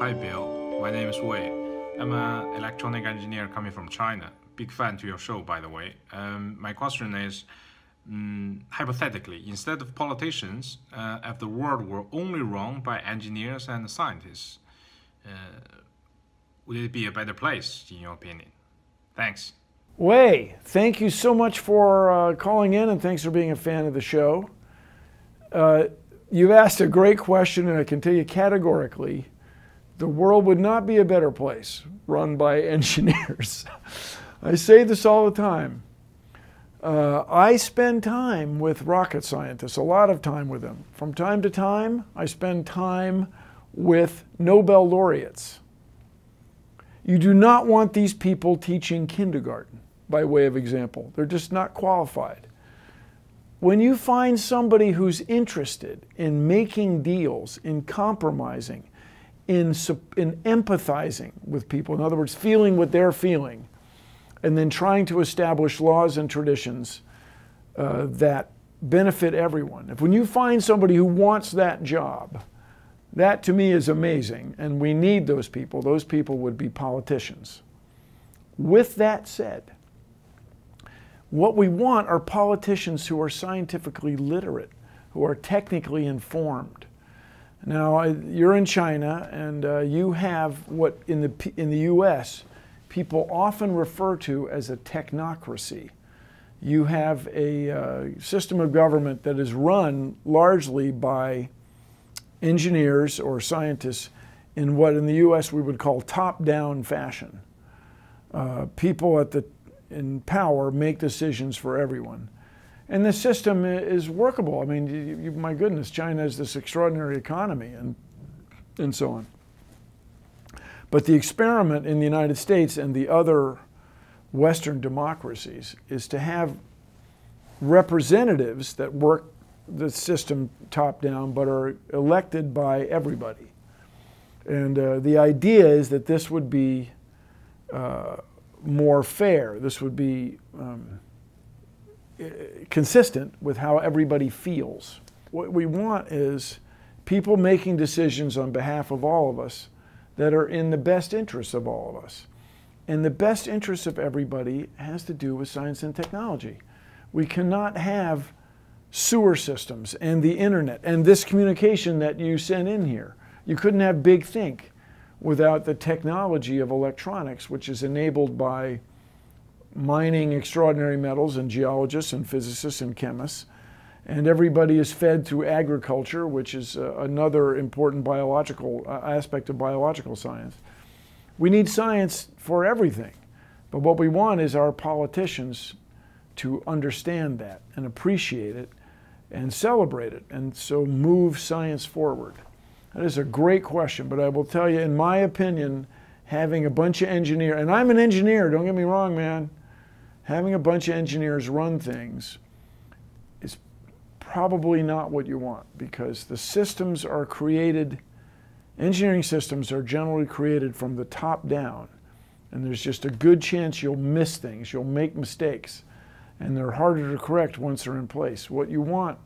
Hi, Bill. My name is Wei. I'm an electronic engineer coming from China. Big fan to your show, by the way. Um, my question is, um, hypothetically, instead of politicians, uh, if the world were only run by engineers and scientists, uh, would it be a better place, in your opinion? Thanks. Wei, thank you so much for uh, calling in and thanks for being a fan of the show. Uh, you've asked a great question, and I can tell you categorically the world would not be a better place run by engineers. I say this all the time. Uh, I spend time with rocket scientists, a lot of time with them. From time to time, I spend time with Nobel laureates. You do not want these people teaching kindergarten, by way of example. They're just not qualified. When you find somebody who's interested in making deals, in compromising, in, in empathizing with people, in other words, feeling what they're feeling, and then trying to establish laws and traditions uh, that benefit everyone. If when you find somebody who wants that job, that to me is amazing, and we need those people. Those people would be politicians. With that said, what we want are politicians who are scientifically literate, who are technically informed, now, you're in China and uh, you have what in the, in the US people often refer to as a technocracy. You have a uh, system of government that is run largely by engineers or scientists in what in the US we would call top down fashion. Uh, people at the, in power make decisions for everyone. And the system is workable. I mean, you, you, my goodness, China has this extraordinary economy and, and so on. But the experiment in the United States and the other Western democracies is to have representatives that work the system top down but are elected by everybody. And uh, the idea is that this would be uh, more fair. This would be um, consistent with how everybody feels. What we want is people making decisions on behalf of all of us that are in the best interests of all of us. And the best interests of everybody has to do with science and technology. We cannot have sewer systems and the internet and this communication that you send in here. You couldn't have Big Think without the technology of electronics, which is enabled by mining extraordinary metals and geologists and physicists and chemists. And everybody is fed through agriculture, which is uh, another important biological uh, aspect of biological science. We need science for everything. But what we want is our politicians to understand that and appreciate it and celebrate it and so move science forward. That is a great question, but I will tell you, in my opinion, having a bunch of engineers, and I'm an engineer, don't get me wrong, man having a bunch of engineers run things is probably not what you want because the systems are created, engineering systems are generally created from the top down. And there's just a good chance you'll miss things, you'll make mistakes, and they're harder to correct once they're in place. What you want,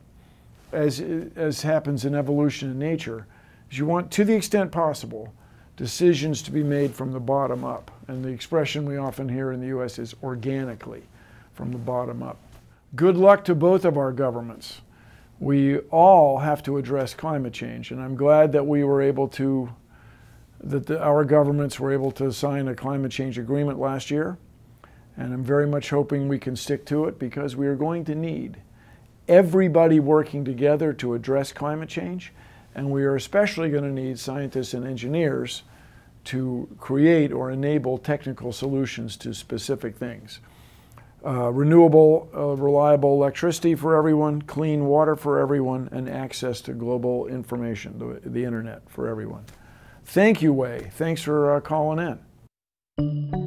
as, as happens in evolution and nature, is you want, to the extent possible, decisions to be made from the bottom up. And the expression we often hear in the U.S. is organically, from the bottom up. Good luck to both of our governments. We all have to address climate change, and I'm glad that we were able to, that the, our governments were able to sign a climate change agreement last year. And I'm very much hoping we can stick to it because we are going to need everybody working together to address climate change and we are especially going to need scientists and engineers to create or enable technical solutions to specific things. Uh, renewable, uh, reliable electricity for everyone, clean water for everyone, and access to global information, the, the internet for everyone. Thank you, Wei. Thanks for uh, calling in.